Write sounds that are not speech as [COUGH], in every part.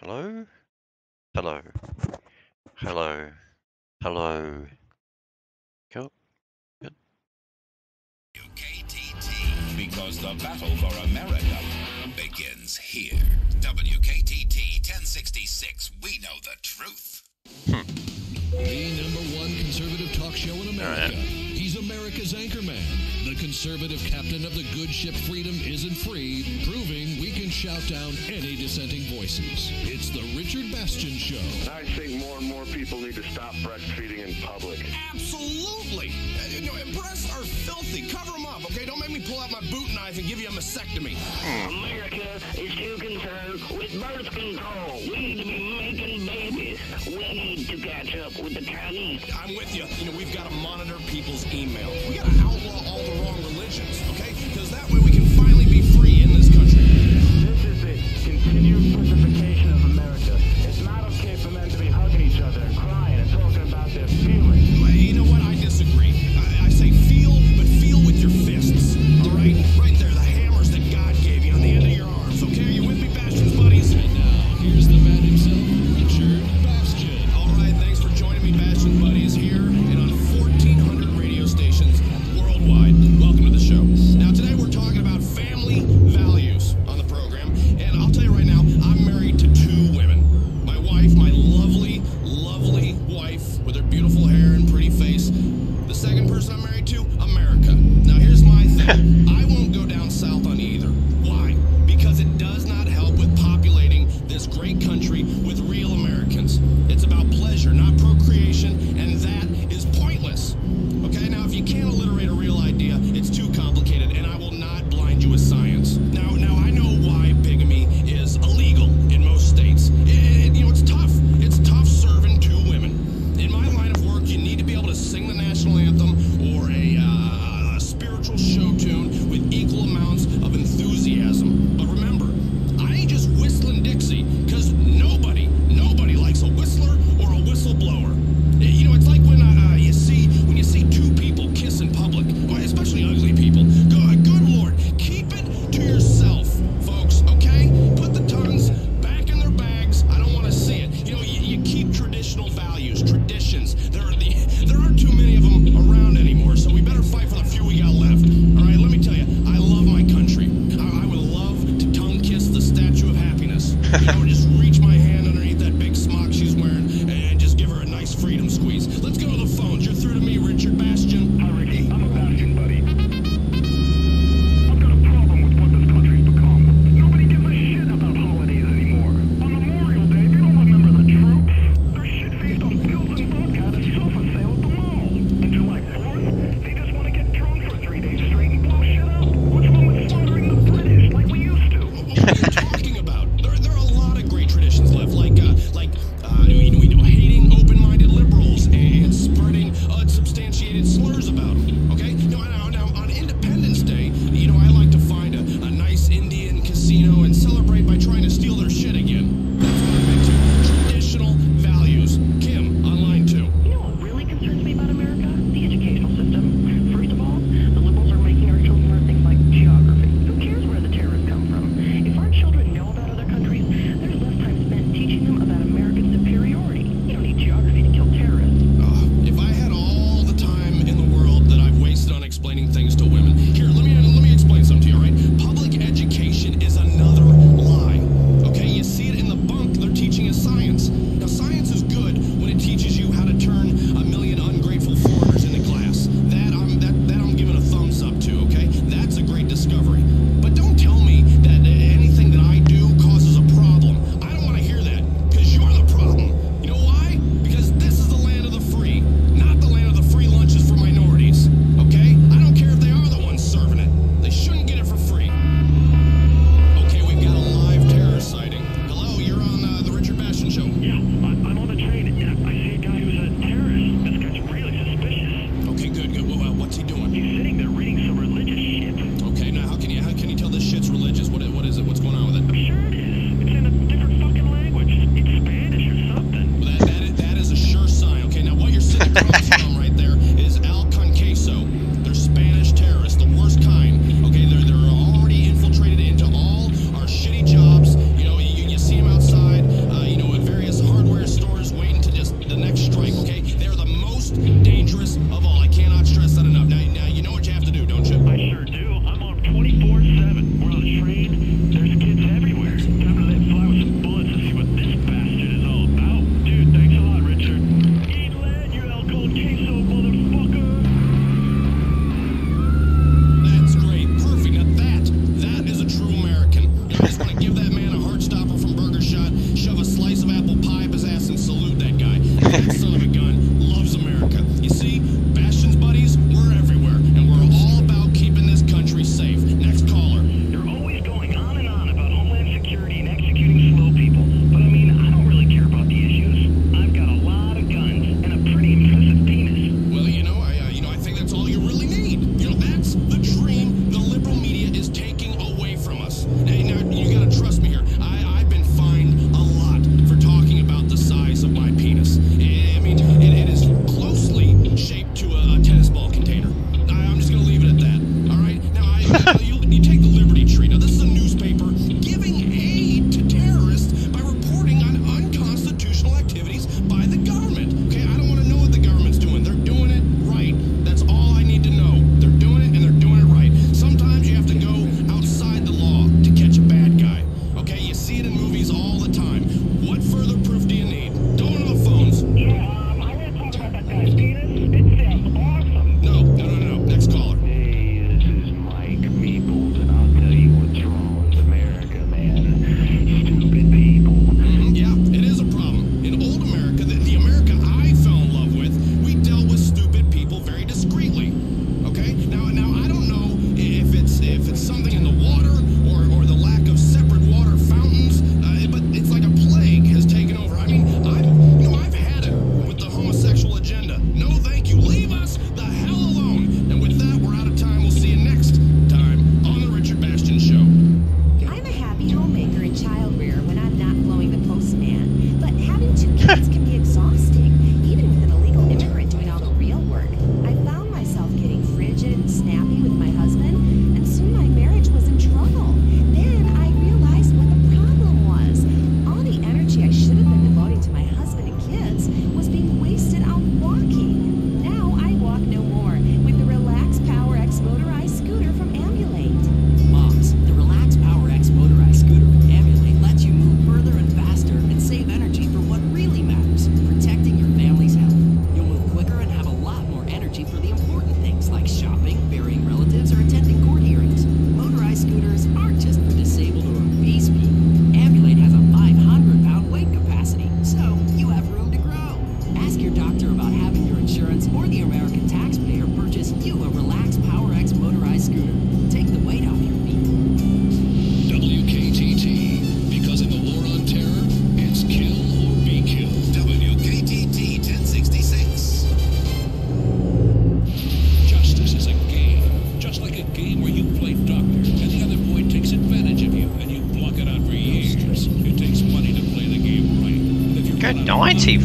Hello? Hello. Hello. Hello. Cool. Good. WKTT, because the battle for America begins here. WKTT 1066, we know the truth. Hmm. The number one conservative talk show in America. America's anchorman, the conservative captain of the good ship Freedom Isn't Free, proving we can shout down any dissenting voices. It's the Richard Bastion Show. I think more and more people need to stop breastfeeding in public. Absolutely. Uh, you know, breasts are filthy. Cover out my boot knife and give you a mastectomy. America is too concerned with birth control. We need to be making babies. We need to catch up with the Chinese. I'm with you. You know, we've got to monitor people's emails. We got to outlaw all the wrong religions, okay? Because that way we can finally be free in this country. This is it. Continue with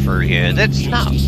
through that's not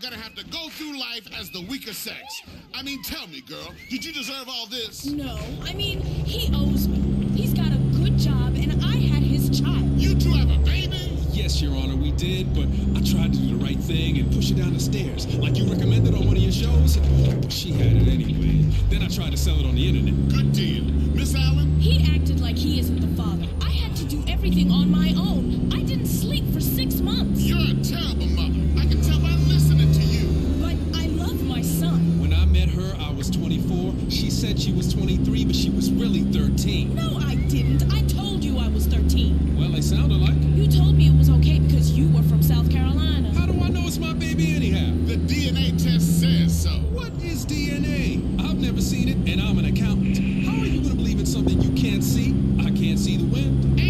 gonna have to go through life as the weaker sex. I mean, tell me, girl, did you deserve all this? No, I mean, he owes me. He's got a good job, and I had his child. You two have a baby? Yes, Your Honor, we did, but I tried to do the right thing and push her down the stairs, like you recommended on one of your shows. But she had it anyway. Then I tried to sell it on the internet. Good deal. Miss Allen? He acted like he isn't the father. I had to do everything on my own. I didn't sleep for six months. You're a terrible mother. 24. She said she was 23, but she was really 13. No, I didn't. I told you I was 13. Well, they sounded like. You told me it was okay because you were from South Carolina. How do I know it's my baby anyhow? The DNA test says so. What is DNA? I've never seen it, and I'm an accountant. How are you going to believe in something you can't see? I can't see the wind.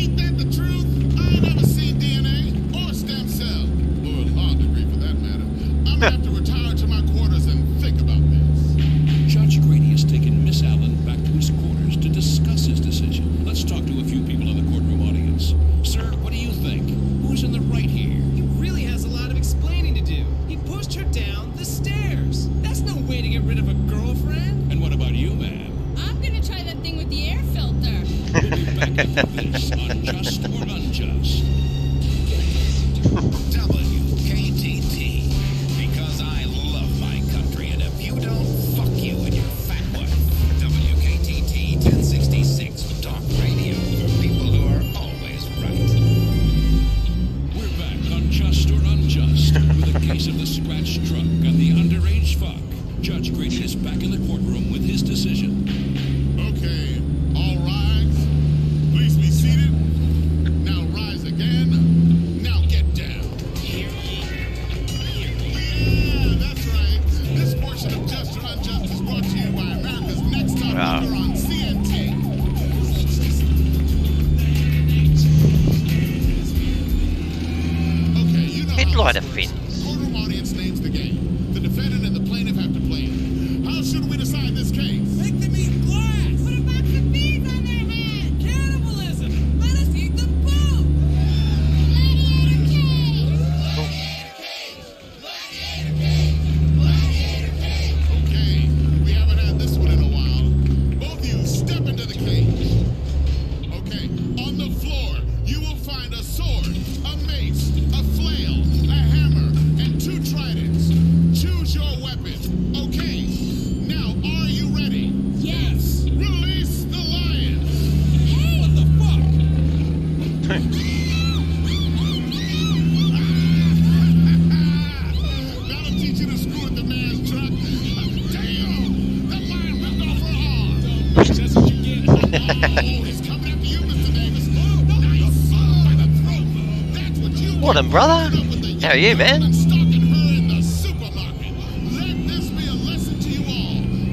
hell yeah, man.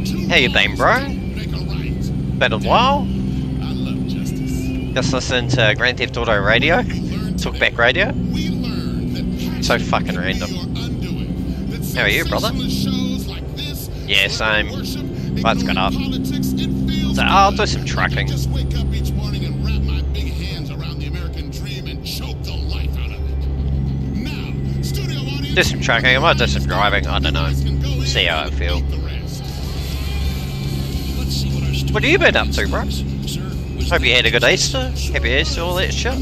You How you been, bro? Been a while? Just listened to Grand Theft Auto Radio, Took back Radio. So fucking random. How are you, brother? Yeah, same. Lights got up. So I'll do some trucking. do some tracking, I might do some driving, I don't know. See how I feel. What have you been up to, bro? Hope you had a good Easter. Happy Easter, all that shit.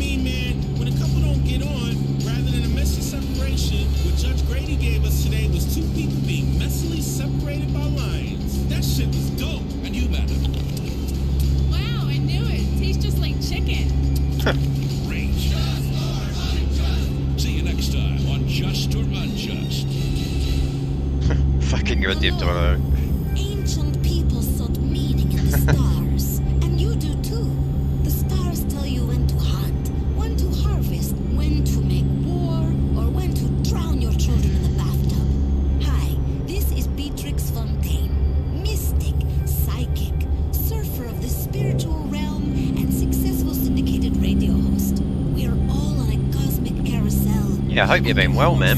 Ancient people sought meaning in the [LAUGHS] stars, and you do too. The stars tell you when to hunt, when to harvest, when to make war, or when to drown your children in the bathtub. Hi, this is Beatrix Fontaine, mystic, psychic, surfer of the spiritual realm, and successful syndicated radio host. We are all on a cosmic carousel. Yeah, I hope you've been well, ma'am.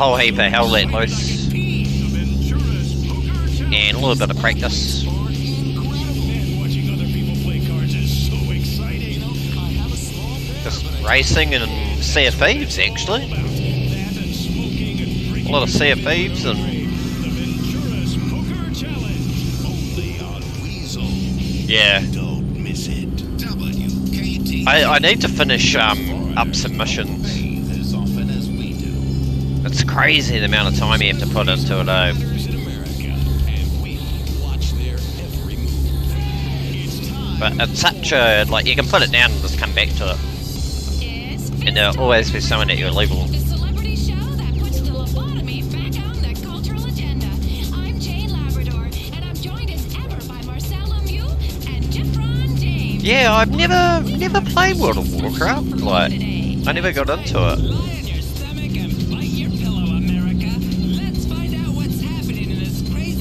whole heap of hell let loose. And a little bit of practice. Just racing and Sea of Thieves, actually. A lot of Sea of Thieves and... Yeah. I, I need to finish um, up missions crazy the amount of time you have to put into it, though. But it's such a, like, you can put it down and just come back to it. And there'll always be someone at your level Yeah, I've never never played World of Warcraft. Like, I never got into it.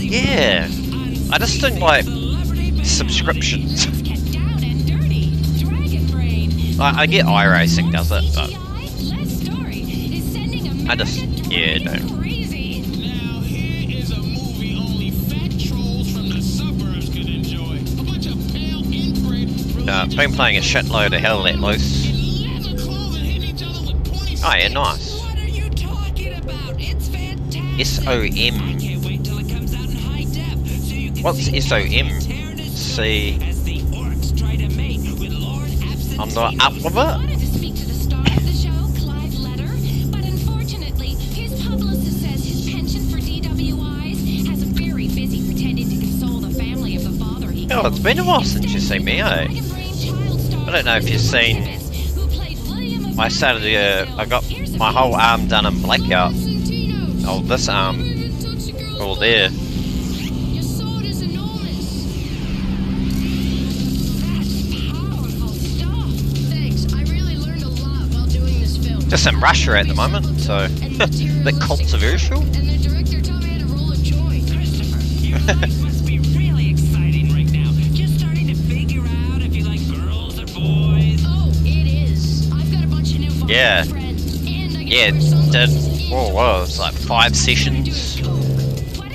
Yeah, I just don't like subscriptions. Get down and dirty. Dragon Brain. I, I get iRacing does it, but CGI, Les Story is sending I just American yeah trolls no. crazy. Now, here is a movie only fat trolls from the suburbs could enjoy. A bunch of pale, inbred, Uh, been playing a shitload of Hell Let Loose. leather clothing hitting each other with pointy Oh yeah, nice. What are you talking about? It's fantastic. S O M. with Lord Absent. I'm not up with it. Oh, it's been a while since you've seen me, eh? I don't know if you've seen- I started. Uh, I got my whole arm done in blackout. Oh, this arm, all there. It is. I've got a bunch of new followers, Yeah. friends, and Yeah, to wear sunglasses did. and What was it, like five sessions?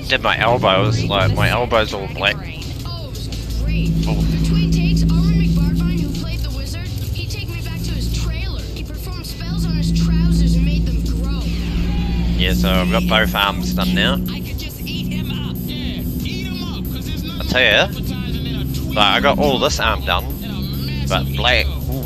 Did my elbows, like my elbows all black. Oh, Yeah, so I've got both arms done now. I could just eat him up. Yeah, eat 'em up, 'cause there's I nothing tell ya, appetizing than a tweet like I got all this arm done, and a but black. Oof.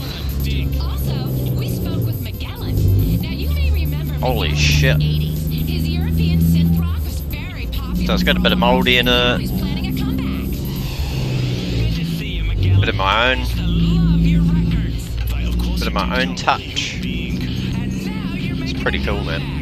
Also, we spoke with Magellan. Now, you may remember Holy shit. in the 80s. His European synth rock was very popular. So it's got a bit of mouldy in it, He's a comeback. Good to see you, Miguel. bit of my own, Used to love your records. bit of my own touch. And now you're making pretty cool, man.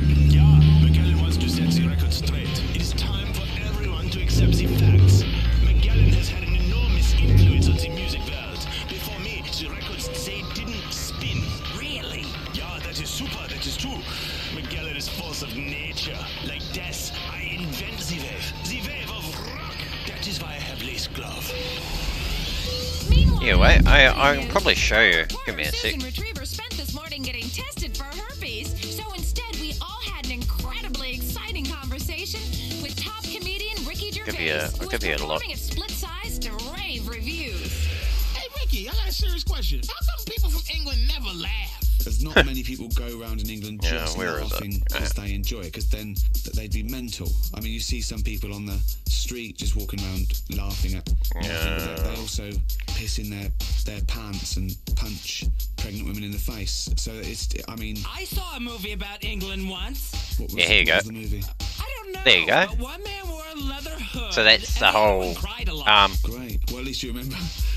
Yeah, wait, I I can probably show you. Give me a sec. Retriever spent this morning getting tested for herpes. So instead, we all had an incredibly exciting conversation with top comedian Ricky Gervais, Give you a- I'll give is you a look. performing at Split Sides to rave reviews. Hey, Ricky, I got a serious question. How come people from England never laugh? There's not many people go around in England Yeah, just where is it? laughing Yeah. as they enjoy it, because then th- they'd be mental. I mean, you see some people on the street just walking around laughing at. nothing, but they, they also piss in their their pants and punch pregnant women in the face. So it's. I mean, I saw a movie about England once. what was, Yeah, here you what go. was the movie? I don't know. There you go. But one man wore a leather hood. So that's the whole cried a lot. um Great. Well, at least you remember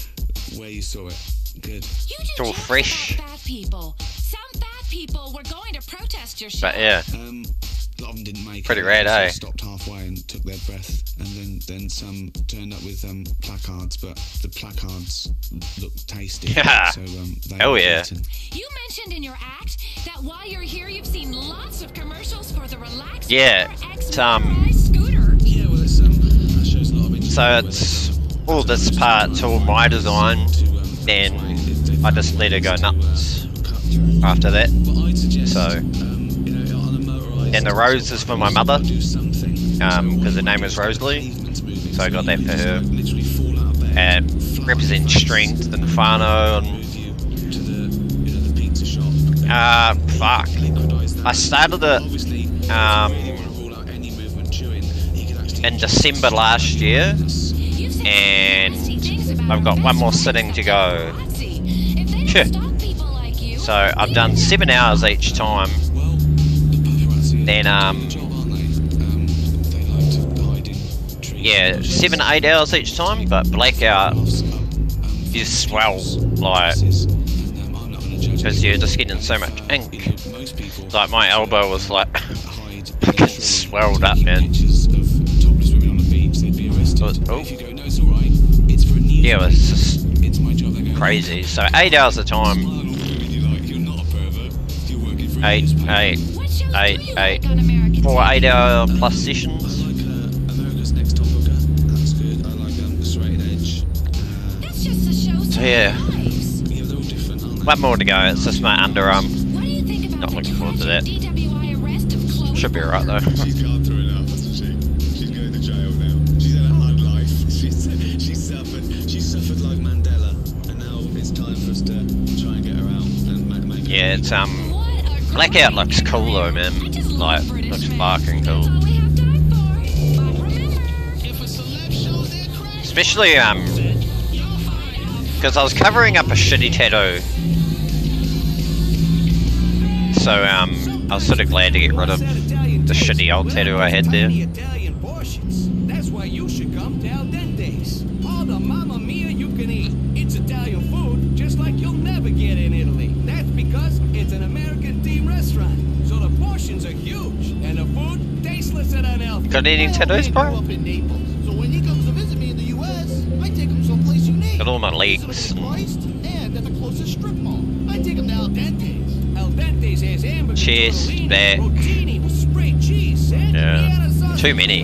[LAUGHS] where you saw it. Good. You do It's all fresh. about fat people. Some fat people were going to protest your show. but yeah. Um, a lot of them didn't make Pretty it. rad, Some eh? Stopped halfway and took their breath, and then then some turned up with um, placards, but the placards looked tasty. [LAUGHS] Yeah. So um, they Hell yeah. eaten. You mentioned in your act that while you're here, you've seen lots of commercials for the Relax Yeah, Car it's, um, scooter. Yeah, well, it's, um, that shows a lot of. So it's all this part's all my design, to, um, then I just let her go nuts after that. So- And the rose is for my mother, because um, her name is Rosalie, so I got that for her. And represents strength and whānau and uh fuck. I started it um, in December last year, and I've got one more sitting to go. Sure. So I've done seven hours each time. Then um, yeah, seven eight hours each time, but blackout You swell, like because you're just getting so much ink. Like my elbow was like [LAUGHS] swelled up, man. Oh yeah, it was just crazy. So eight hours of time. eight, eight, eight, eight, four eight-hour plus sessions. So yeah. One more to go, it's just my underarm. Not looking forward to that. Should be alright though. [LAUGHS] Yeah, it's um, Blackout looks cool though, man. Like, looks fucking cool. Especially um, because I was covering up a shitty tattoo. So um, I was sort of glad to get rid of the shitty old tattoo I had there. Got any Nintendo Spy? So when he comes to visit me in the U.S., I take him someplace unique. Got all my legs. and at the closest strip mall. I take him to has hamburgers, rotini with spray cheese, and yeah. too many.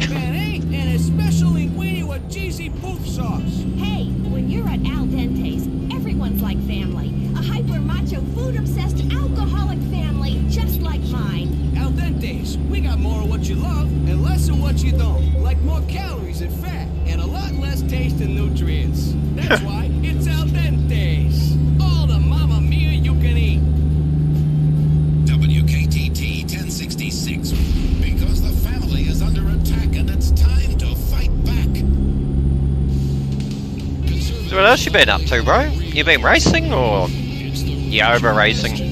else you been up to, bro? You been racing, or... You over-racing?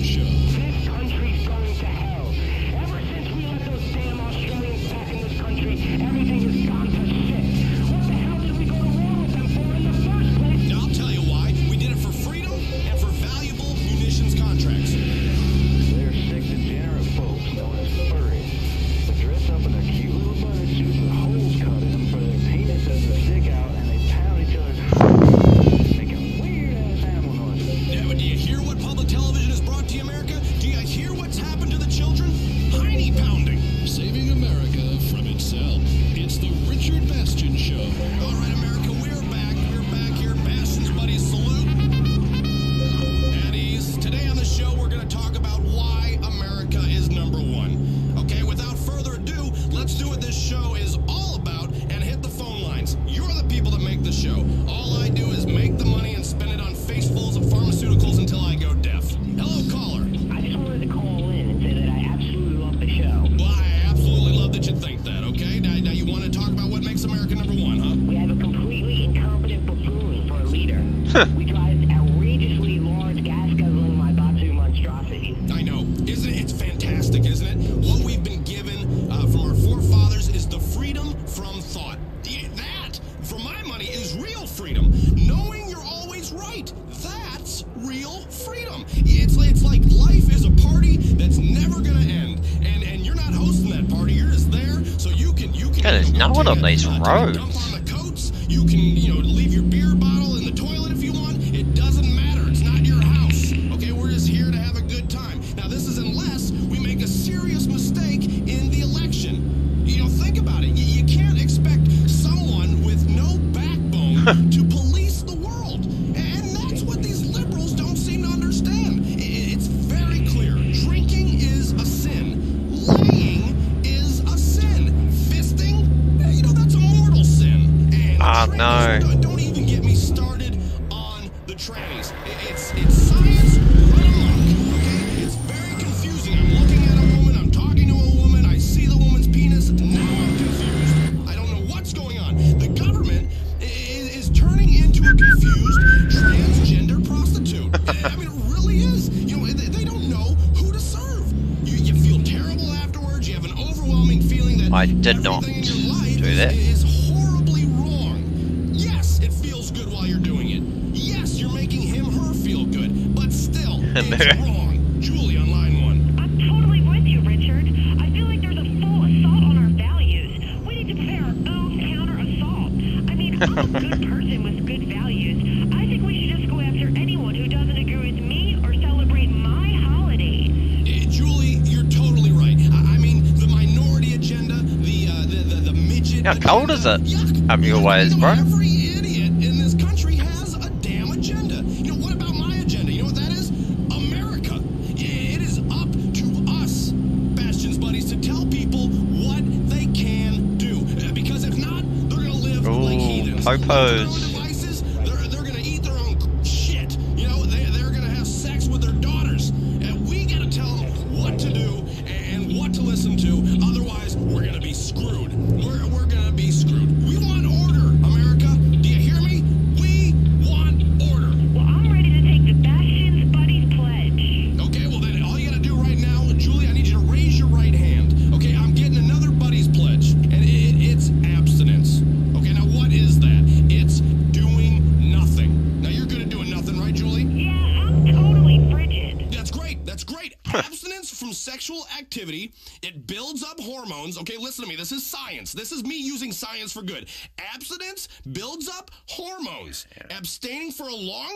[LAUGHS] in there. Julie on line one. I'm totally with you, Richard. I feel like there's a full assault on our values. We need to prepare our own counter assault. I mean, I'm a good [LAUGHS] person with good values. I think we should just go after anyone who doesn't agree with me or celebrate my holiday. Uh, Julie, you're totally right. I, mean, the minority agenda, the uh, the, the, the midget. How cold is it? Yuck. your mean, wise, bro. Popos.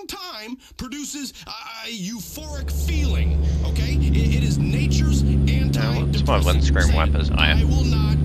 time produces a, a euphoric feeling. Okay, it, it is nature's anti. Now, what's my windscreen wipers? I, I will not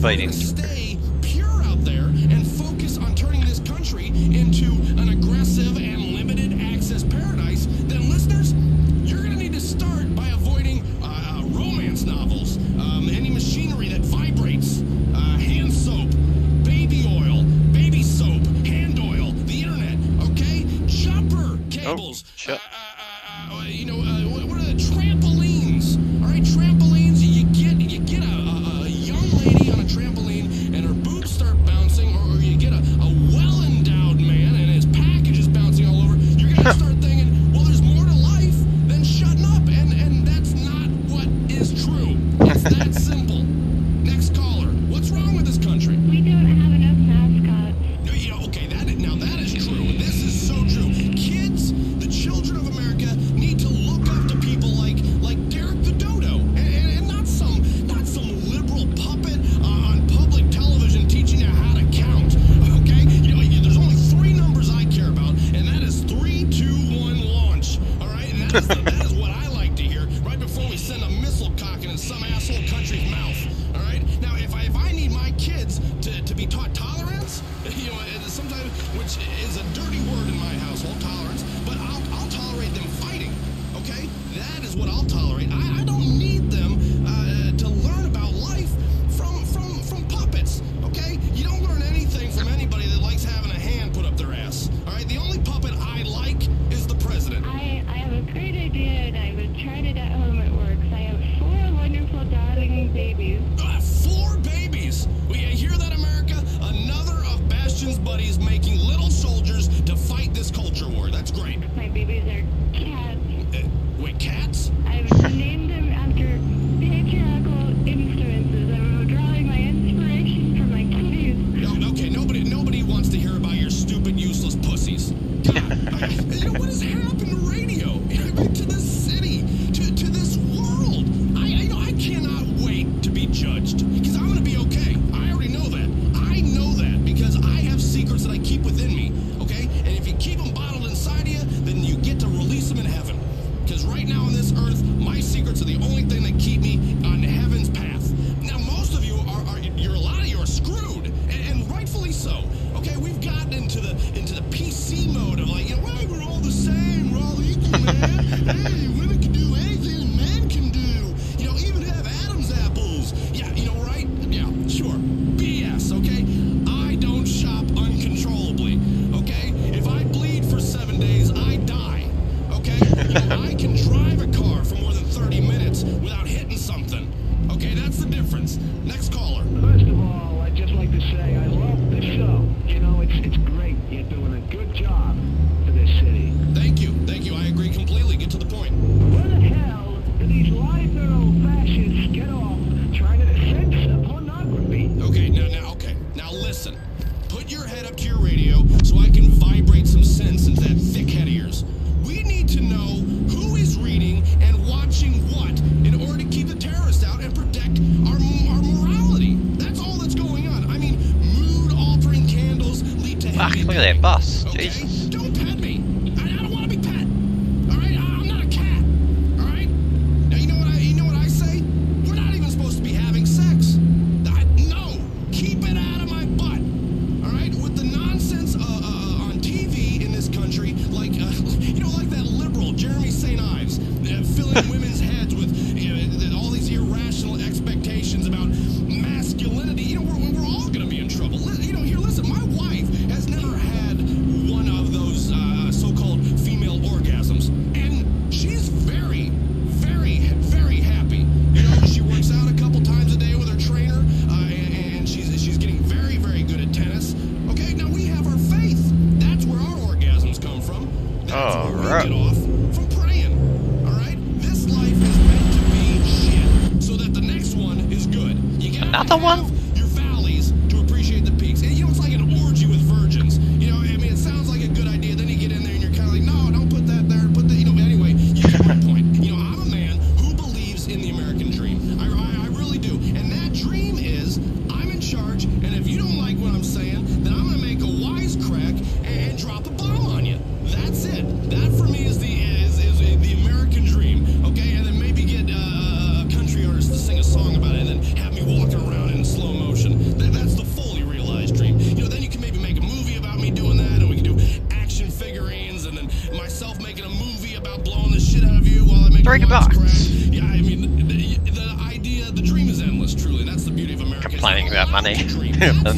fighting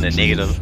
the negative.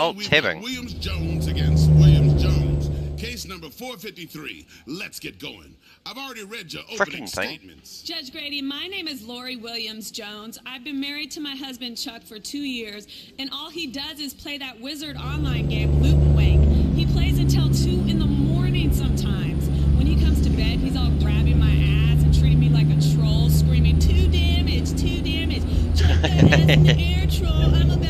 Why is it Today alt we've tabbing? got Williams Jones against Williams Jones. Case number 453. Let's get going. I've already read your opening Frickin' thing. statements. Judge Grady, my name is Lori Williams Jones. I've been married to my husband Chuck for two years, and all he does is play that wizard online game, Loot and Wake. He plays until two in the morning sometimes. When he comes to bed, he's all grabbing my ass and treating me like a troll, screaming, Two damage, two damage. Chuck that ass in the air, troll. I'm about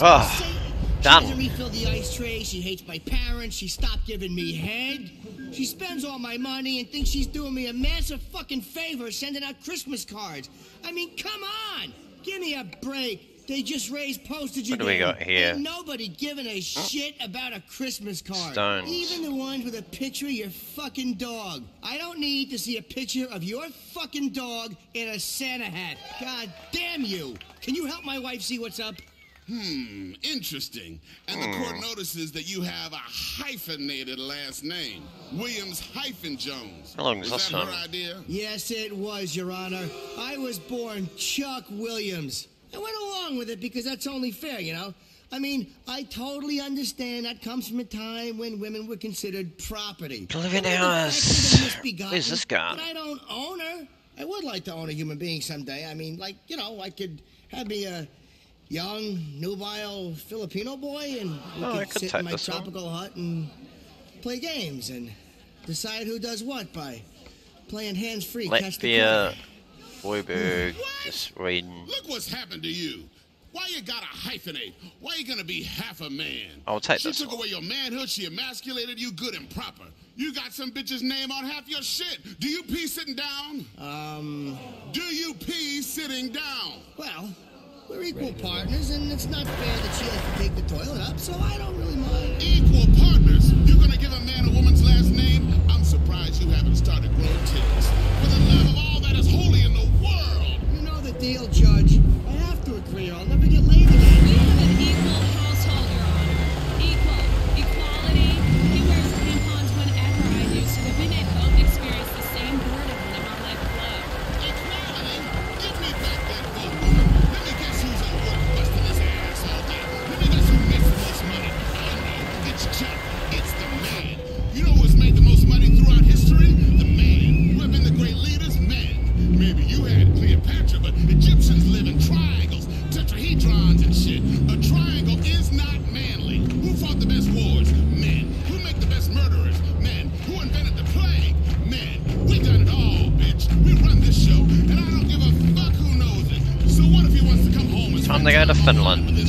possessed Ah, by Satan. She refill the ice tray. She hates my parents. She stopped giving me head. She spends all my money and thinks she's doing me a massive fucking favor sending out Christmas cards. I mean, come on! Give me a break. They just raised postage What do we again. got here? Ain't nobody giving a shit about a Christmas card. Stones. Even the ones with a picture of your fucking dog. I don't need to see a picture of your fucking dog in a Santa hat. God damn you. Can you help my wife see what's up? Hmm, interesting. And the court notices that you have a hyphenated last name, Williams hyphen Jones. How long Was is this that her idea? Yes, it was, Your Honor. I was born Chuck Williams. I went along with it because that's only fair, you know? I mean, I totally understand that comes from a time when women were considered property. Living But the fact hours. that Where's this guy? But I don't own her. I would like to own a human being someday. I mean, like, you know, I could have me a young, nubile Filipino boy and we Oh, could could sit in my this one. tropical hut and play games and decide who does what by playing hands-free. catch the Latvia, Boyberg, just reading. Look what's happened to you. Why you gotta hyphenate? Why you gonna be half a man? I'll take she this took one. away your manhood. She emasculated you good and proper. You got some bitch's name on half your shit. Do you pee sitting down? Um. Do you pee sitting down? Well, we're equal partners, and it's not fair that she has to take the toilet up, so I don't really mind. Equal partners? You're gonna give a man a woman's last name? I'm surprised you haven't started growing tits. For the love of all that is holy in the world. You know the deal, Judge. I have to agree, or I'll never get laid Time to go to Finland.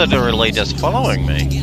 Literally just following me.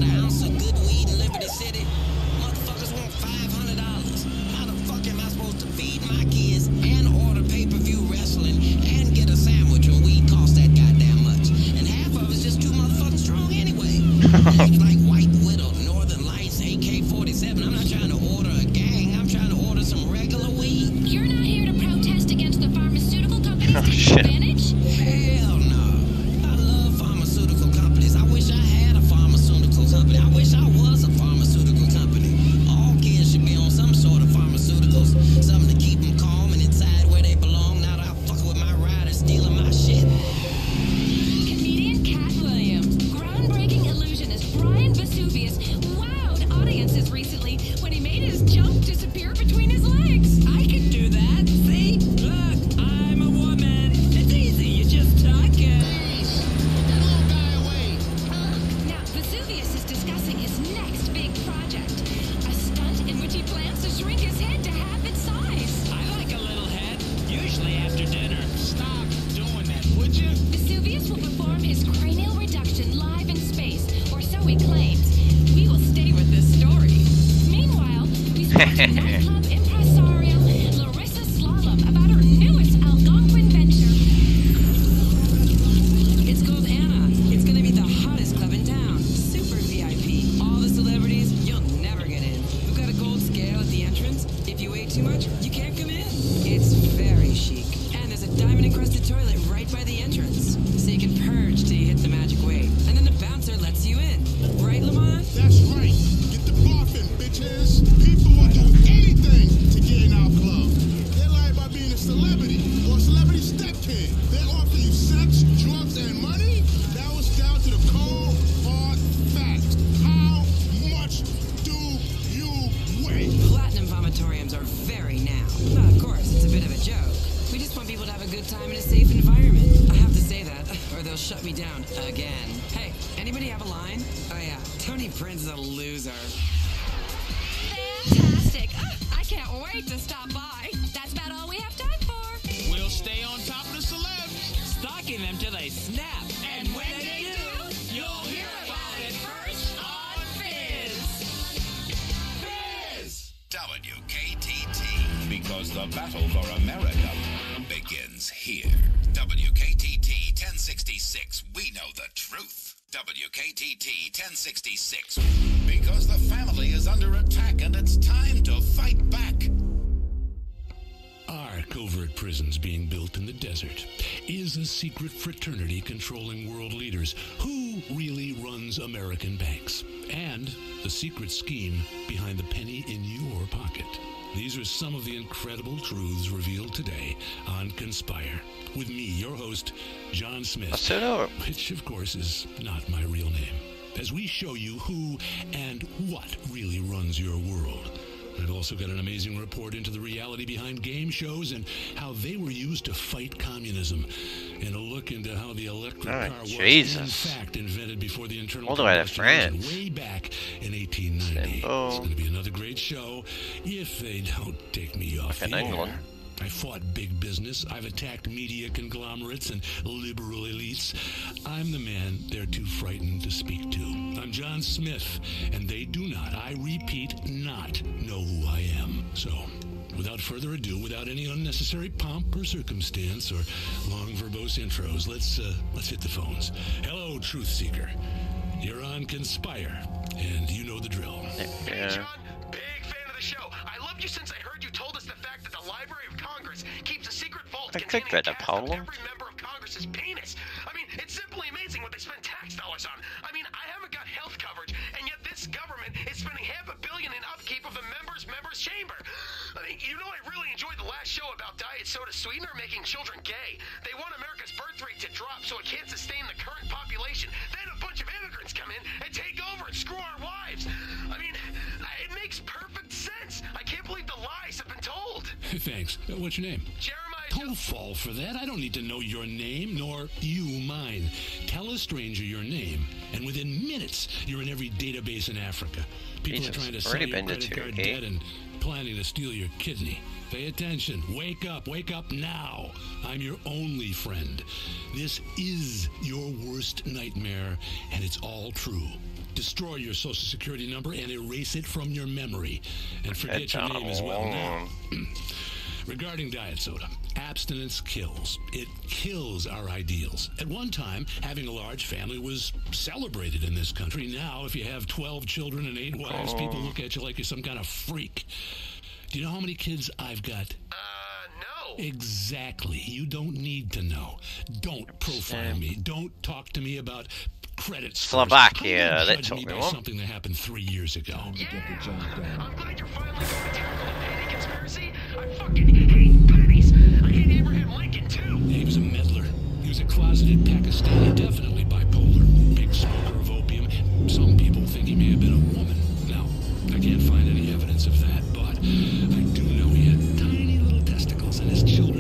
Fraternity controlling world leaders? Who really runs American banks? And the secret scheme behind the penny in your pocket. These are some of the incredible truths revealed today on Conspire. With me, your host, John Smith. Which, of course, is not my real name. As we show you who and what really runs your world. I've also got an amazing report into the reality behind game shows and how they were used to fight communism, and a look into how the electric Oh, car was in fact invented before the internal All the way to combustion engine France. way back in 1890. Simple. It's going to be another great show if they don't take me off the air. England. I fought big business. I've attacked media conglomerates and liberal elites. I'm the man they're too frightened to speak to. I'm John Smith, and they do not, I repeat, not know who I am. So, without further ado, without any unnecessary pomp or circumstance or long verbose intros, let's uh, let's hit the phones. Hello, Truth Seeker. You're on Conspire, and you know the drill. Yeah. Big fan of the show. I loved you since I every member of Congress's penis. I mean, it's simply amazing what they spend tax dollars on. I mean, I haven't got health coverage, and yet this government is spending half a billion in upkeep of the members' members' chamber. I mean, you know, I really enjoyed the last show about diet soda sweetener making children gay. They want America's birth rate to drop so it can't sustain the current population. Then a bunch of immigrants come in and take over and screw our wives. I mean, it makes perfect sense. I can't believe the lies have been told. [LAUGHS] Thanks. What's your name? Jeremiah. Don't fall for that. I don't need to know your name, nor you mine. Tell a stranger your name, and within minutes, you're in every database in Africa. People Jesus, are trying to sell your credit card debt and planning to steal your kidney. Pay attention. Wake up. Wake up now. I'm your only friend. This is your worst nightmare, and it's all true. Destroy your social security number and erase it from your memory. And forget your name as well now. [CLEARS THROAT] Regarding diet soda, abstinence kills. It kills our ideals. At one time, having a large family was celebrated in this country. Now, if you have 12 children and 8 wives, people look at you like you're some kind of freak. Do you know how many kids I've got? Uh, no. Exactly. You don't need to know. Don't profile Um, me. Don't talk to me about credit scores. Slovakia, How can you they judge took me me something that happened three years ago. I'm glad you're finally going to tackle the penny conspiracy. I fucking hate pennies. I hate Abraham Lincoln, too. He was a meddler. He was a closeted Pakistani, definitely bipolar. Big smoker of opium. Some people think he may have been a woman. Now, I can't find any evidence of that, but I do know he had tiny little testicles, and his children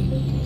Johnson.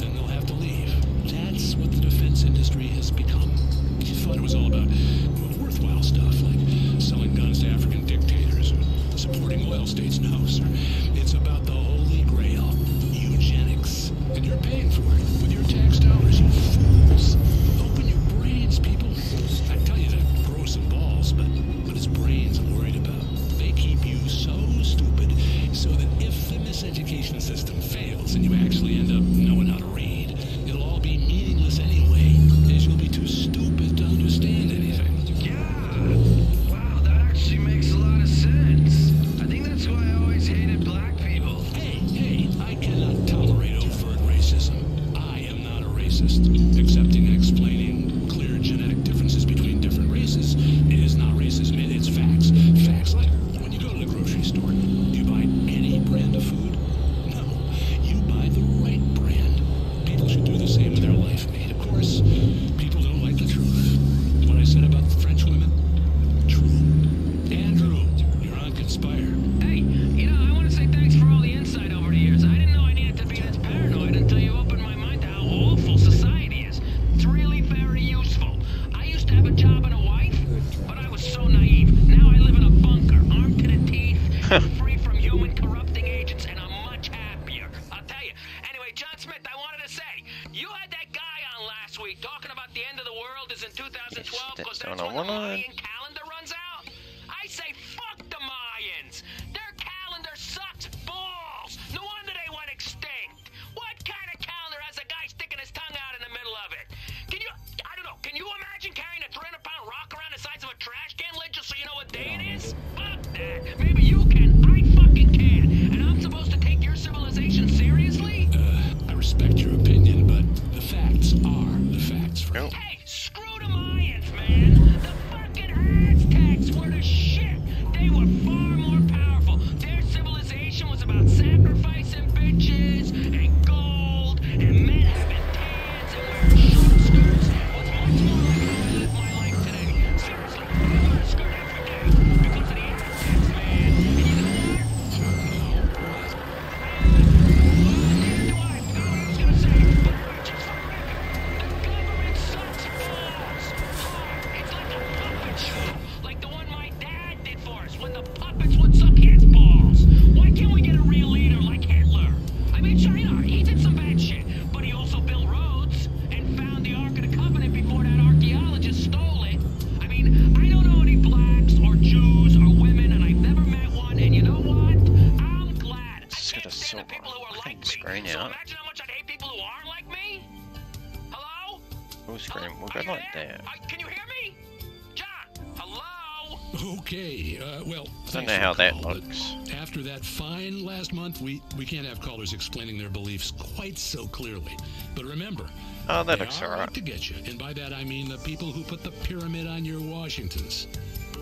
how that looks. After that fine last month, we, we can't have callers explaining their beliefs quite so clearly. But remember, oh, that they looks are all right. to get you, and by that I mean the people who put the pyramid on your Washingtons.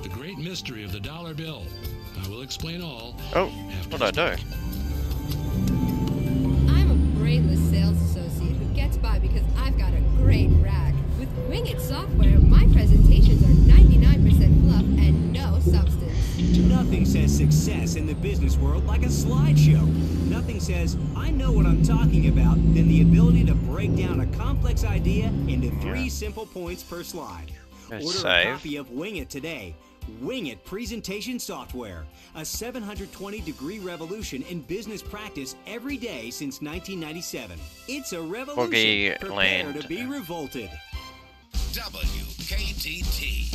The great mystery of the dollar bill. I will explain all. Oh, what I do? a slideshow. Nothing says, I know what I'm talking about, than the ability to break down a complex idea into three yeah. simple points per slide. Let's Order save. a copy of Wing It today. Wing It Presentation Software, a 720 degree revolution in business practice every day since 1997. It's a revolution. Prepare land. to be revolted. WKTT.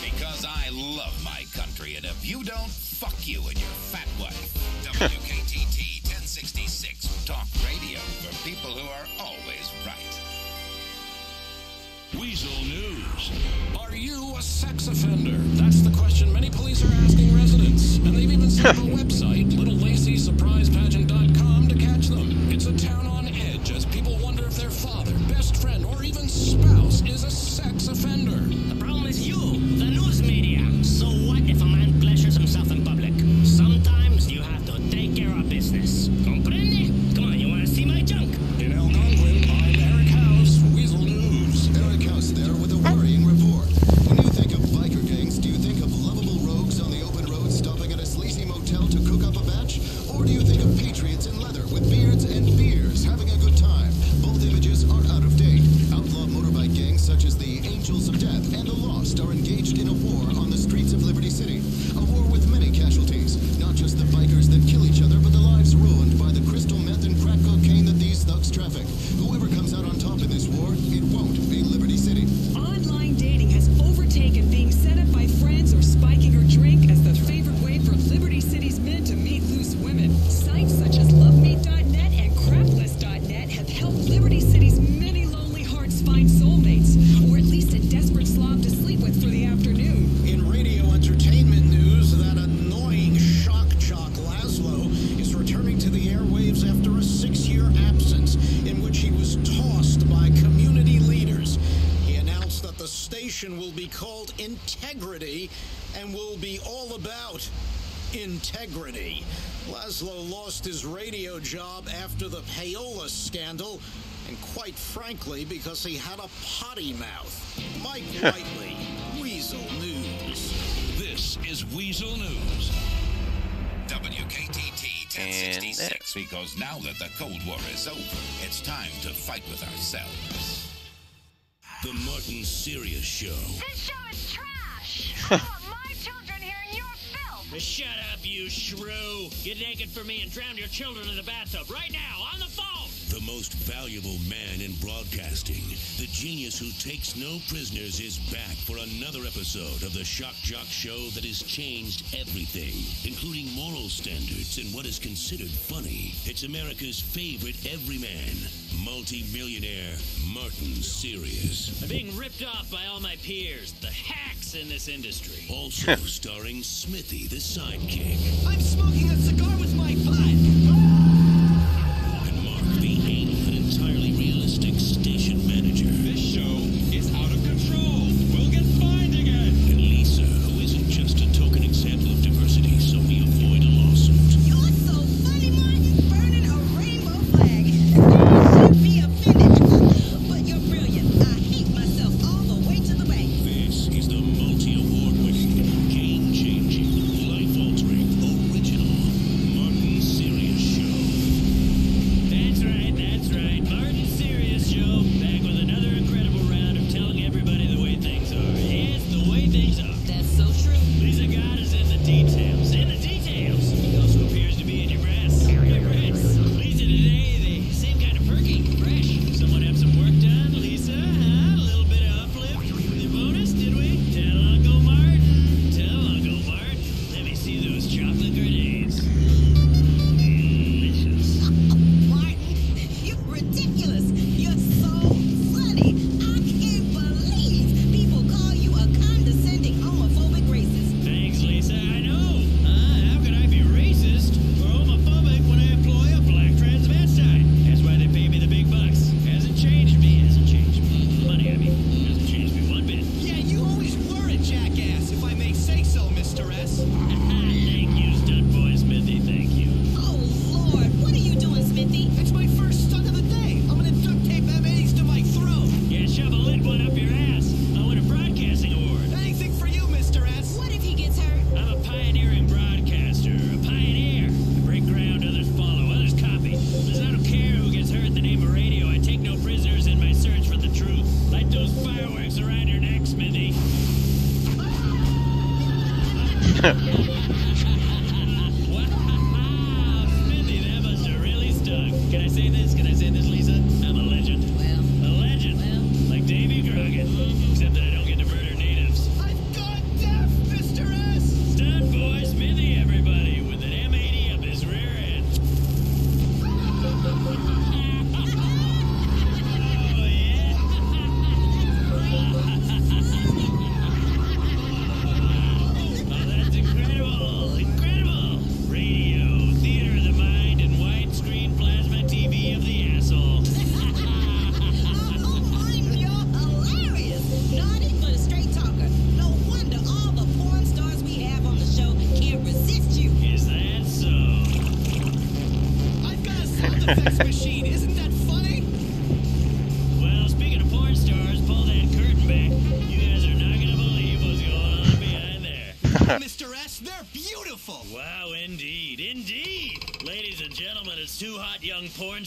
Because I love my country, and if you don't, fuck you and your fat wife. [LAUGHS] WKTT 1066, talk radio for people who are always right. Weasel News. Are you a sex offender? That's the question many police are asking residents, and they've even set up a [LAUGHS] website, littleLacySurprisePageant.com, to catch them. It's a town on father, best friend, or even spouse is a sex offender. The problem is you, the news media. So integrity. Lazlow lost his radio job after the payola scandal, and quite frankly, because he had a potty mouth. Mike [LAUGHS] Whiteley, Weasel News. This is Weasel News. WKTT 1066. Because now that the Cold War is over, it's time to fight with ourselves. The Martin Sirius Show. This show is trash. [LAUGHS] Shut up, you shrew. Get naked for me and drown your children in the bathtub right now on the phone. The most valuable man in broadcasting, the genius who takes no prisoners, is back for another episode of the Shock Jock Show that has changed everything, including moral standards and what is considered funny. It's America's favorite everyman, multi-millionaire Martin Sirius. I'm being ripped off by all my peers, the hacks in this industry. Also [LAUGHS] starring Smithy, the sidekick. I'm smoking a cigar with my father. realistic.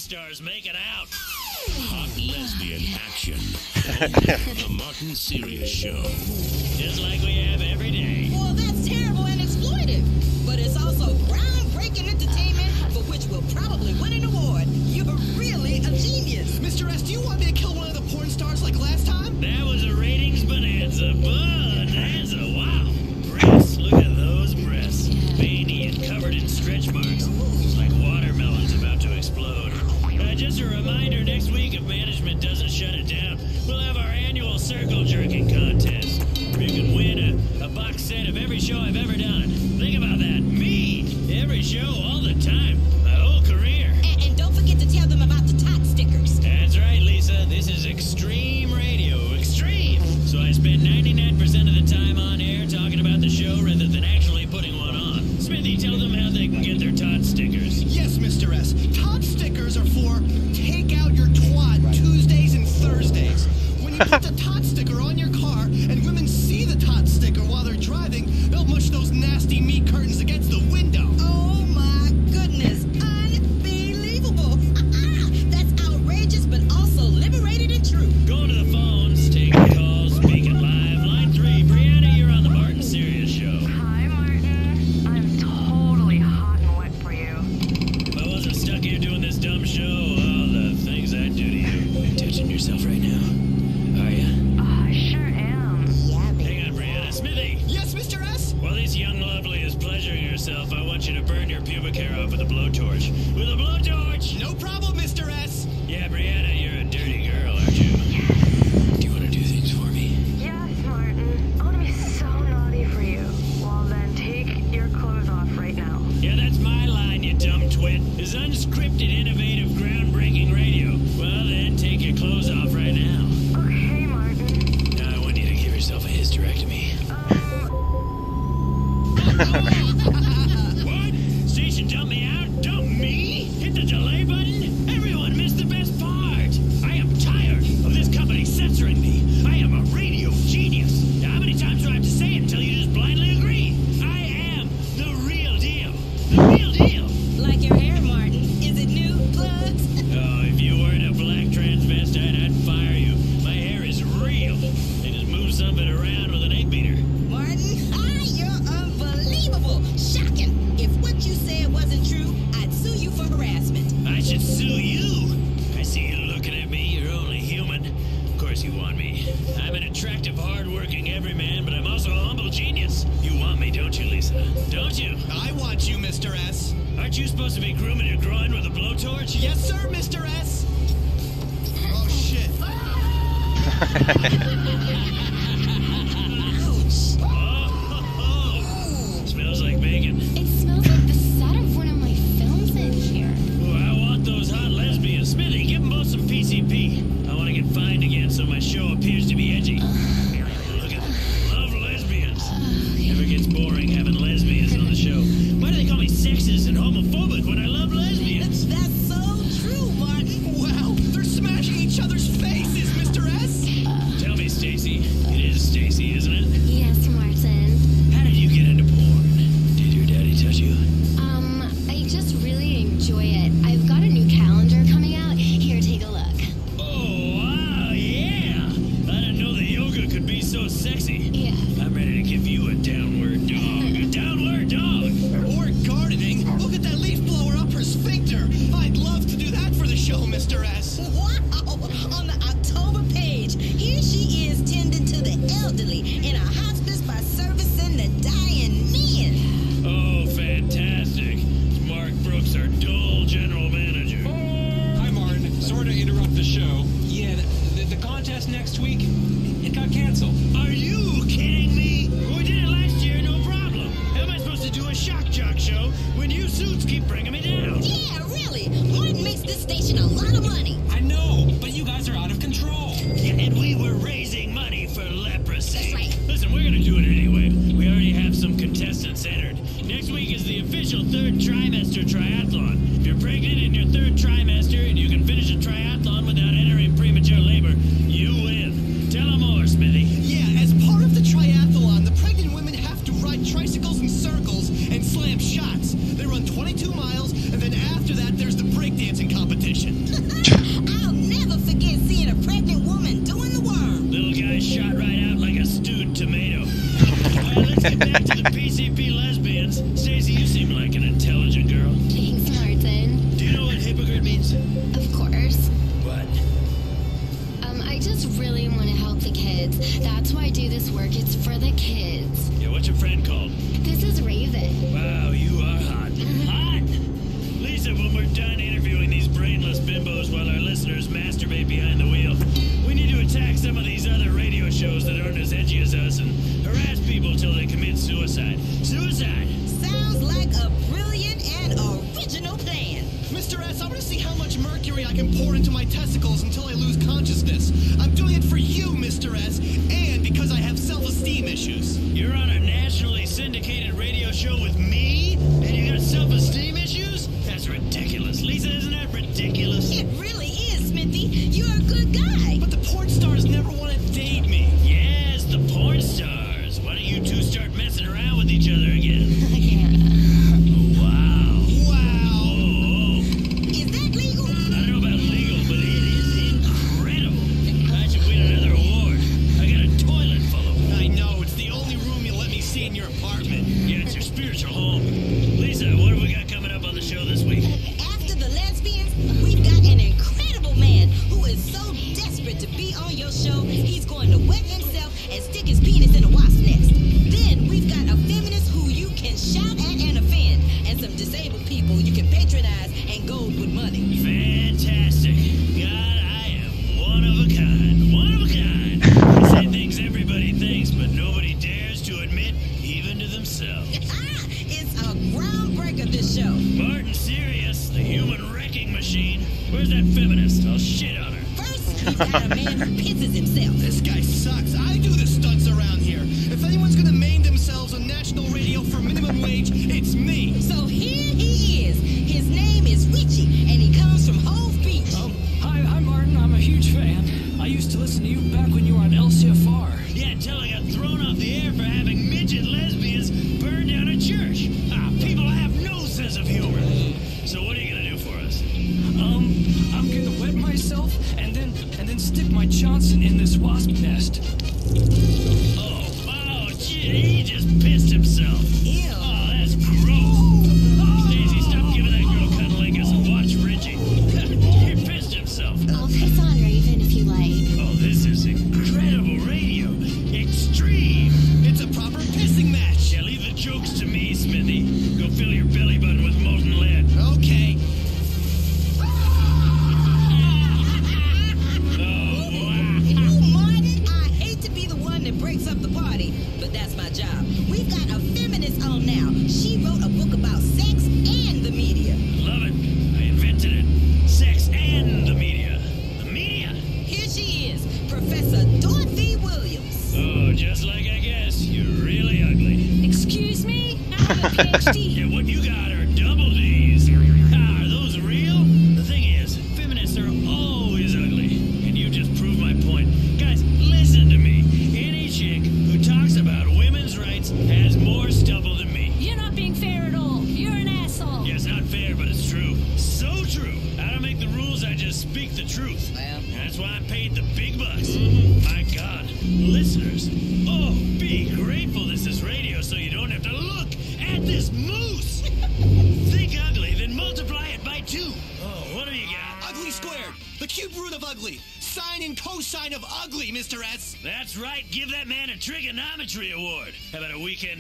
stars making out. Hot lesbian action. [LAUGHS] the Martin Sirius Show.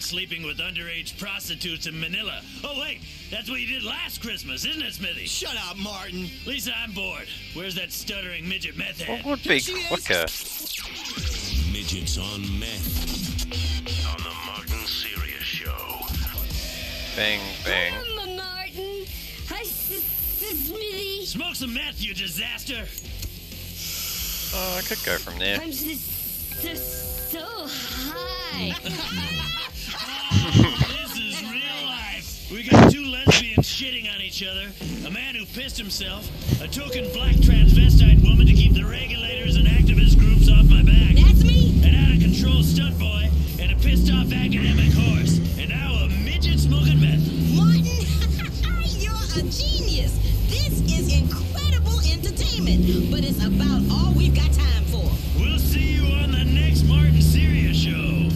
sleeping with underage prostitutes in Manila. Oh, wait, that's what you did last Christmas, isn't it, Smithy? Shut up, Martin. Lisa, I'm bored. Where's that stuttering midget meth head? What would be quicker? Midgets on meth. On the Martin Sirius Show. Bang, bang. Mama Martin. Hi, Smithy. Smoke some meth, you disaster. Oh, I could go from there. I'm so high. [LAUGHS] this is real life. We got two lesbians shitting on each other, a man who pissed himself, a token black transvestite woman to keep the regulators and activist groups off my back. That's me. An out of control stunt boy, and a pissed off academic horse, and now a midget smoking meth. Martin, [LAUGHS] you're a genius. This is incredible entertainment, but it's about all we've got time for. We'll see you on the next Martin Sirius show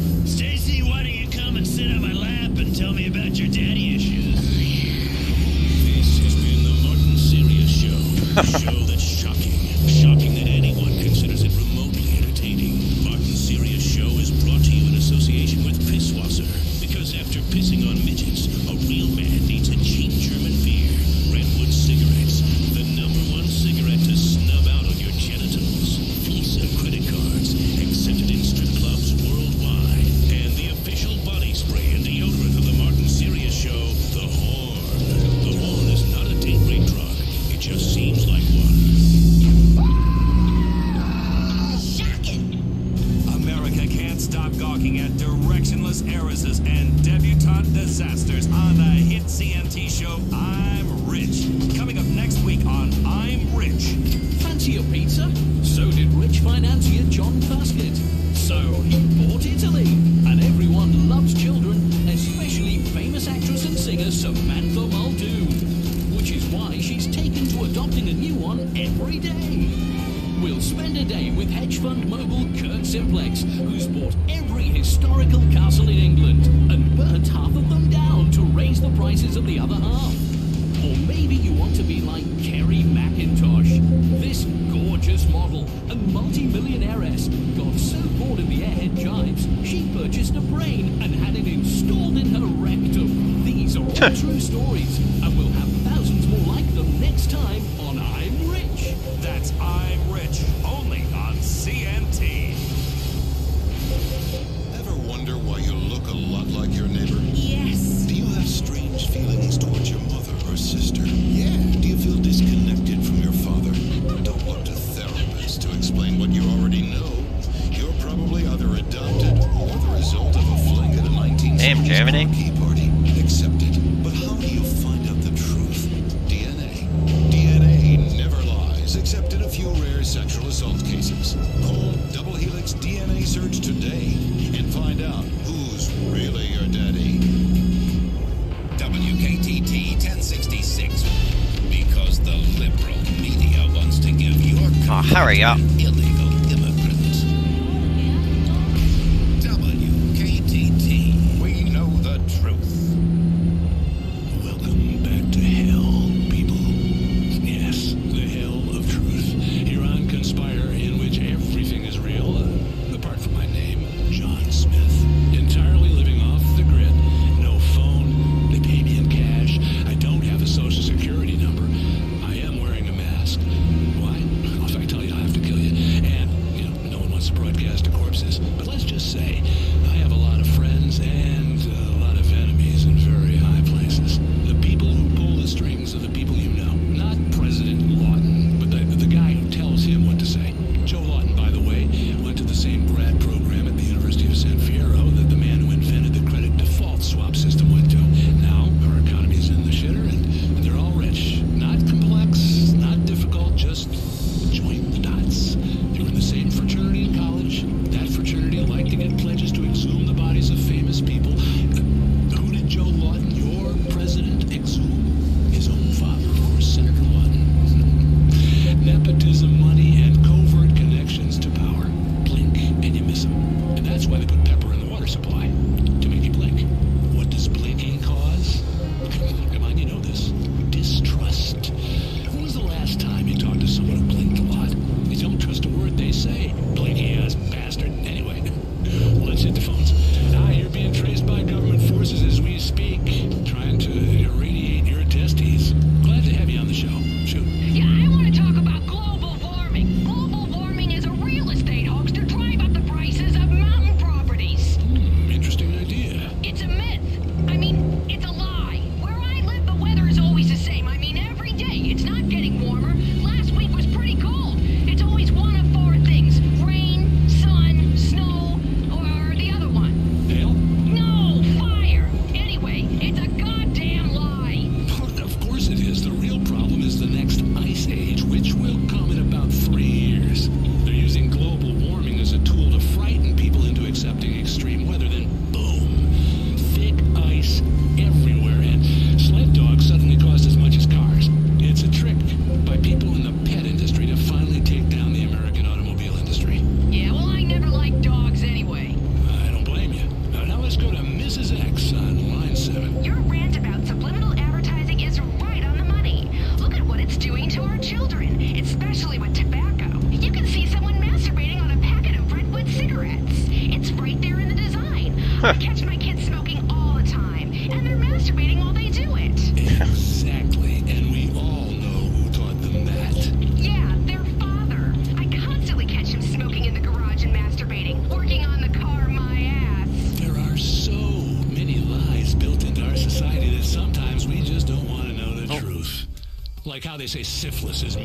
sit on my lap and tell me about your daddy issues. Oh, this has been the Martin Sirius Show. a [LAUGHS] show that's shocking. Shocking that anyone considers it remotely entertaining. Martin Sirius Show is brought to you in association with Pisswasser. Because after pissing on Mitch syphilis is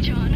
John.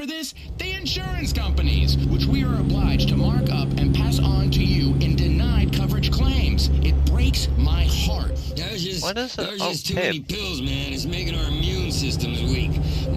for this? The insurance companies, which we are obliged to mark up and pass on to you in denied coverage claims. It breaks my heart. There's just, what is it? There's oh, just too many pills, man. It's making our immune systems weak.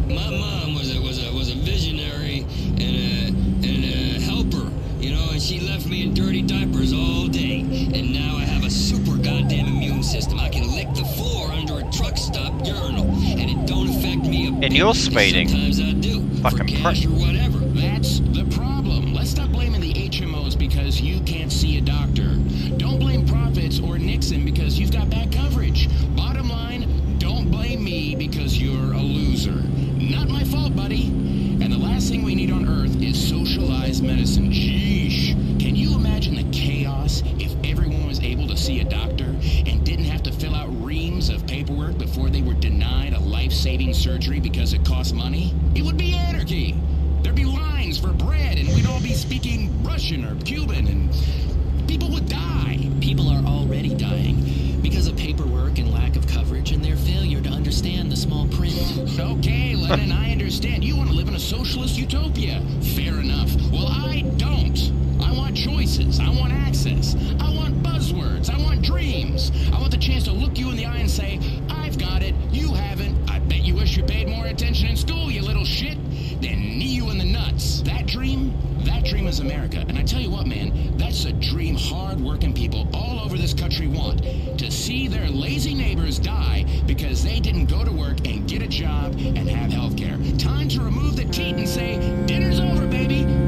My mom was a, was a, was a visionary and a, and a helper, you know, and she left me in dirty diapers all day. And now I have a super goddamn immune system. I can lick the floor under a truck stop urinal, and it don't affect me a bit. And you're speeding. Sometimes I do. Fucking pressure, whatever. That's the problem. Let's stop blaming the HMOs because you can't see a doctor. Don't blame profits or Nixon because you've got bad coverage. Bottom line, don't blame me because you're a loser. Not my fault, buddy. And the last thing we need on earth is socialized medicine. Jeesh. Can you imagine the chaos if everyone was able to see a doctor and didn't have to fill out reams of paperwork before they were denied a life-saving surgery because it costs money? It would be Turkey. There'd be lines for bread, and we'd all be speaking Russian or Cuban, and people would die. People are already dying because of paperwork and lack of coverage and their failure to understand the small print. Okay, Lenin, I understand. You want to live in a socialist utopia. Fair enough. Well, I don't. I want choices. I want access. I want buzzwords. I want dreams. I want the chance to look you in the eye and say, I've got it. You haven't. I bet you wish you paid more attention in school, you little shit. And knee you in the nuts. That dream, that dream is America. And I tell you what, man, that's a dream hard-working people all over this country want, to see their lazy neighbors die because they didn't go to work and get a job and have health care. Time to remove the teat and say, dinner's over, baby.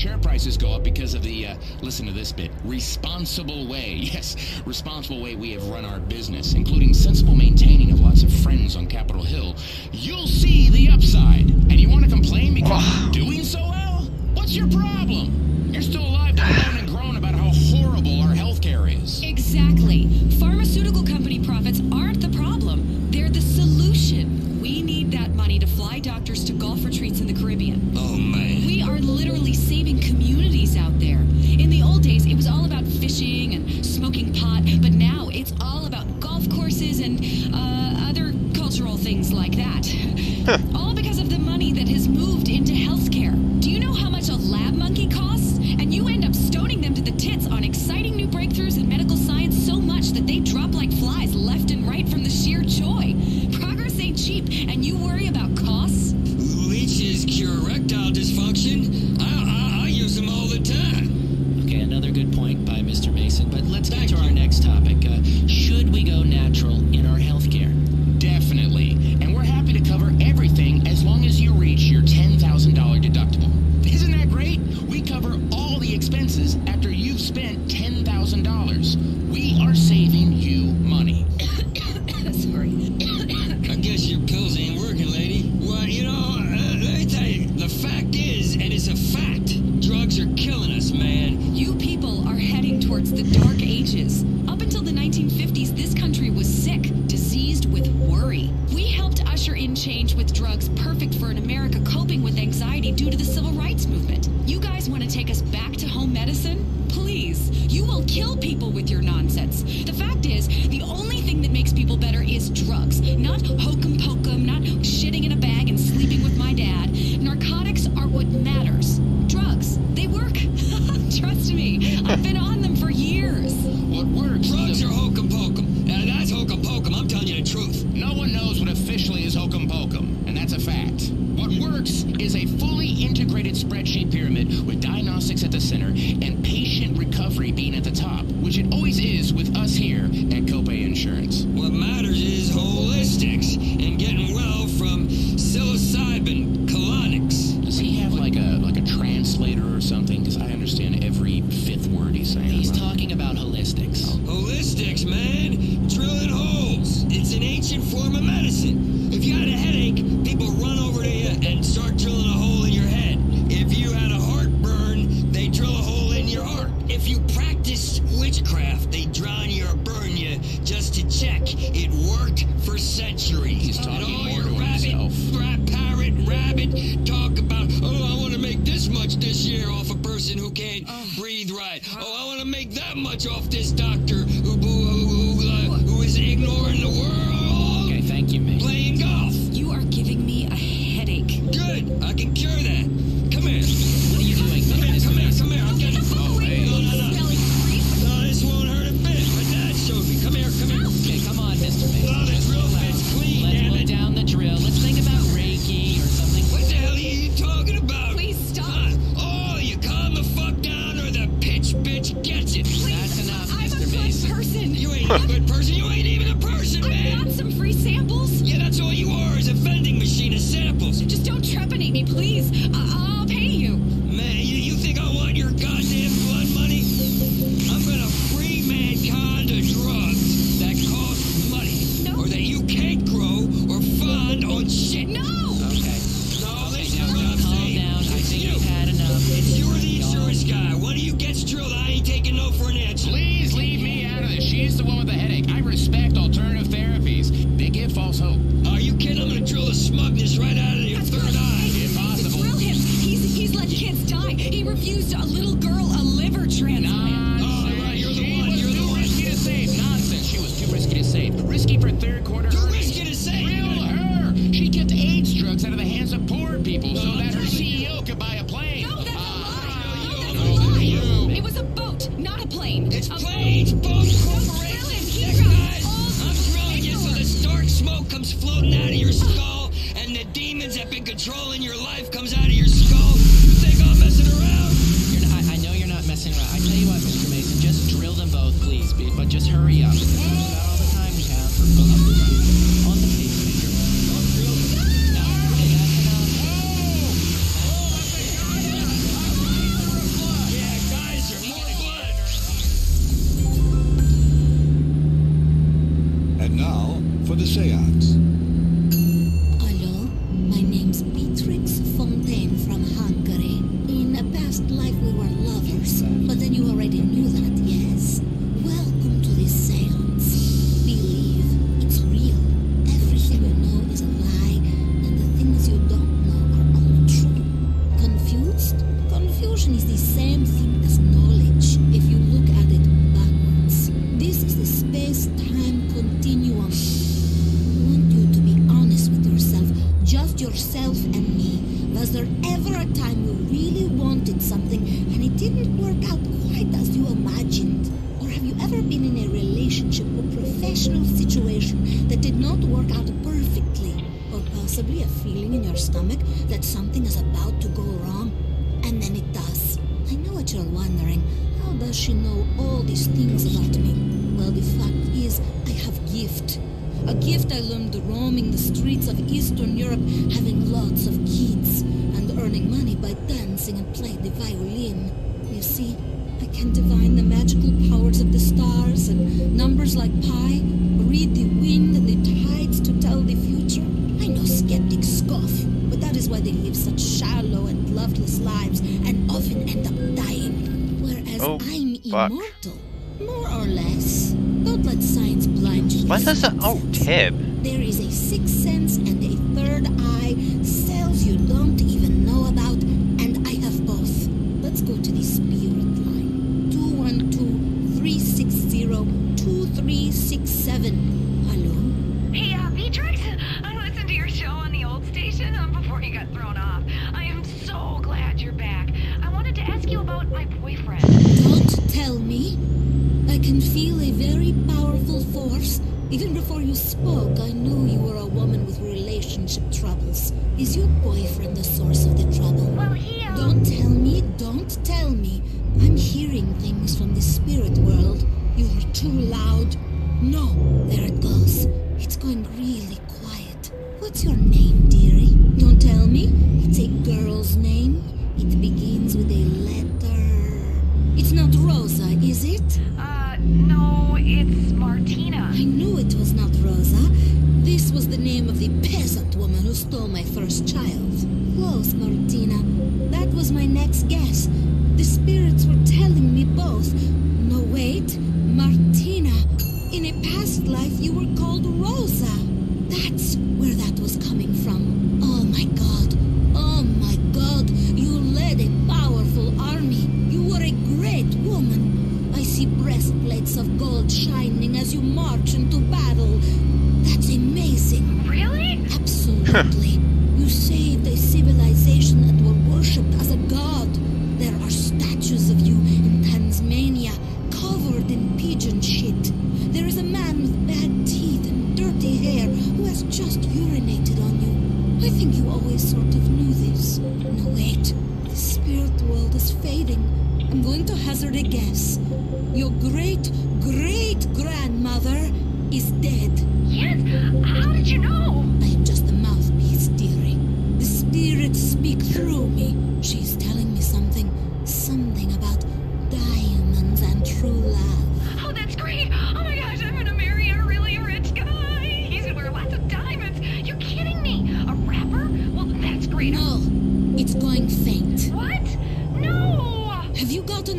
share prices go up because of the, uh, listen to this bit, responsible way, [LAUGHS] yes, responsible way we have run our business, including sensible maintaining of lots of friends on Capitol Hill.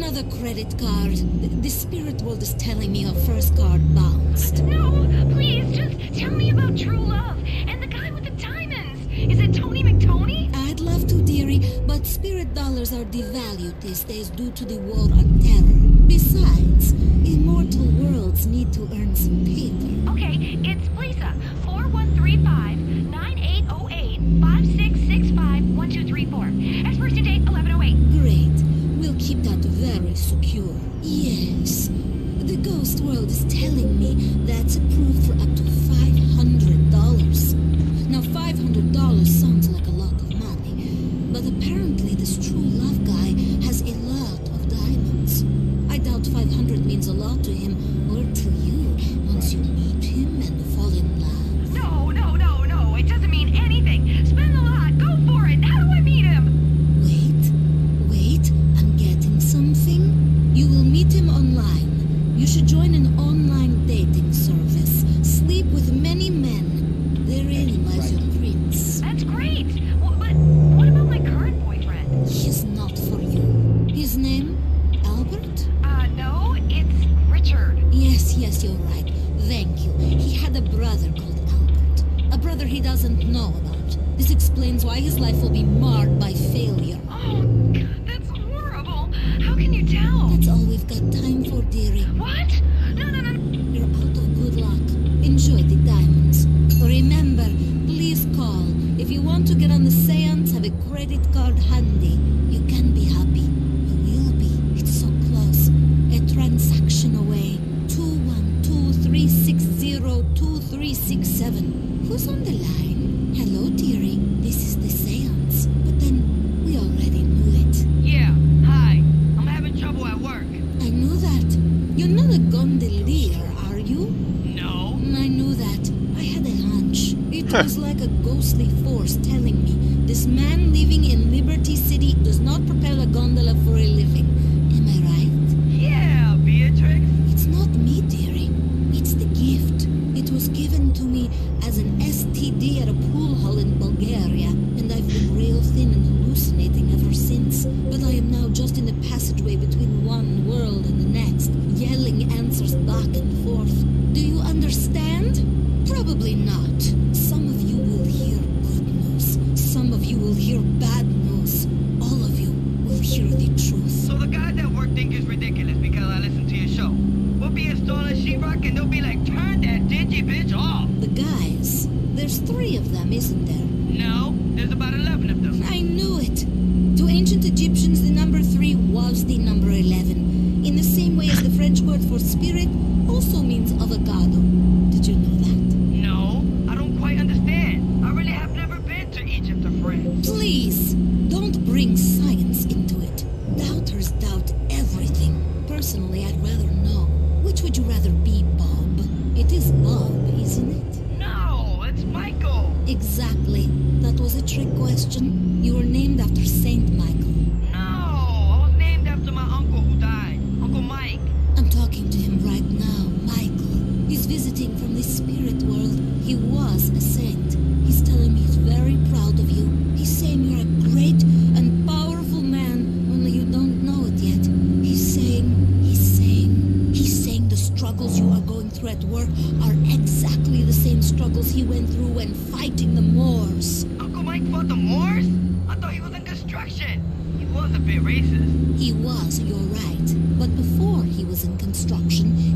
Another credit card. The spirit world is telling me her first card bounced. No, please, just tell me about true love and the guy with the diamonds. Is it Tony McTony? I'd love to, dearie, but spirit dollars are devalued these days due to the war on terror. Besides, immortal worlds need to earn some paper. Okay, it's Lisa, 4135. is secure. Yes. The ghost world is telling me that's a proof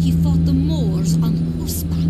he fought the Moors on horseback.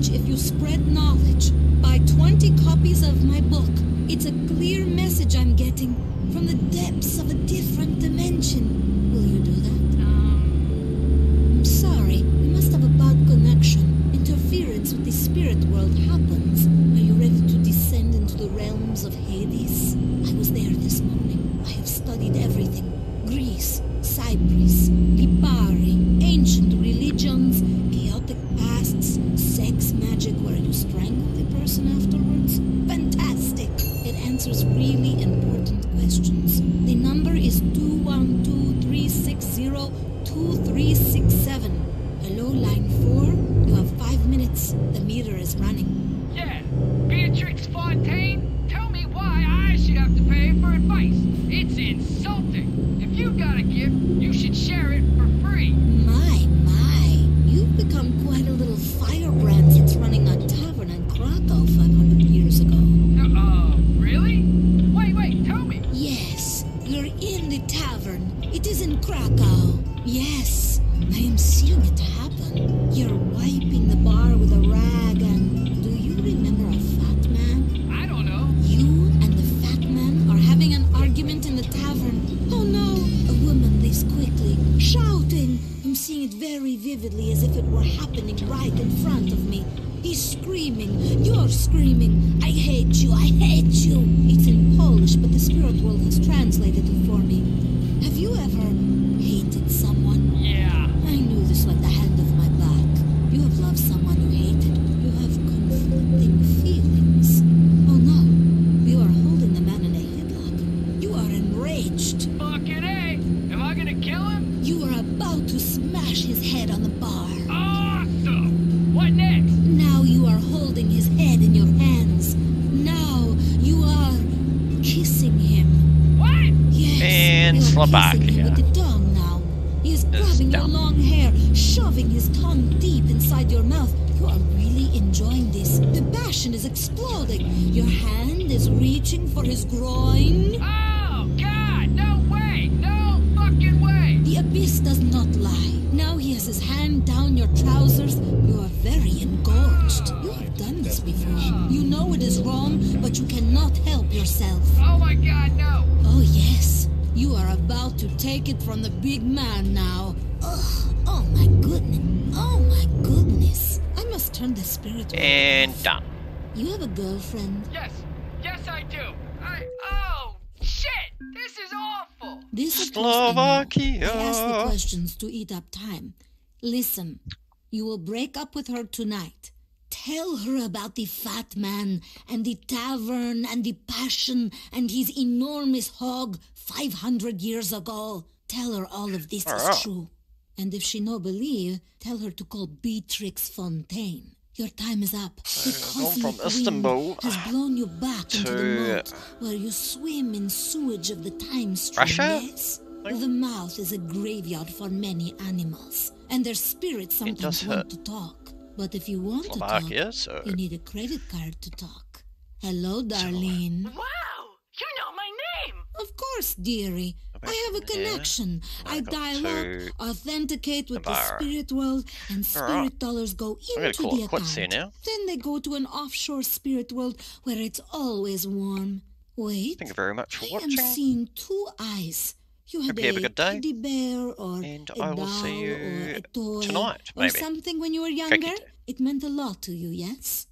change if you spread knowledge. Buy 20 copies of my book. It's a clear message I'm getting from the depths of a different dimension. Will you do that? This of course I know. I ask the questions to eat up time. Listen, you will break up with her tonight. Tell her about the fat man and the tavern and the passion and his enormous hog 500 years ago. Tell her all of this is ah. true. And if she no believe, tell her to call Beatrix Fontaine. Your time is up. Uh, the gone from Istanbul has blown you back into the moat where you swim in sewage of the time stream. Russia? Yes. The mouth is a graveyard for many animals, and their spirits sometimes want to talk. But if you want Slovakia, to talk, so- you need a credit card to talk. Hello, darling. Wow! You know my name! Of course, dearie. I have a from here. connection. I dial up, authenticate with the bar. spirit world, and spirit dollars go into the it account. now. Then they go to an offshore spirit world where it's always warm. Wait, Thank you very much for watching. I am seeing two eyes. You have Hope you have a a good day. teddy bear or And a I will see you or a toy tonight, or maybe. something when you were younger. It meant a lot to you, yes?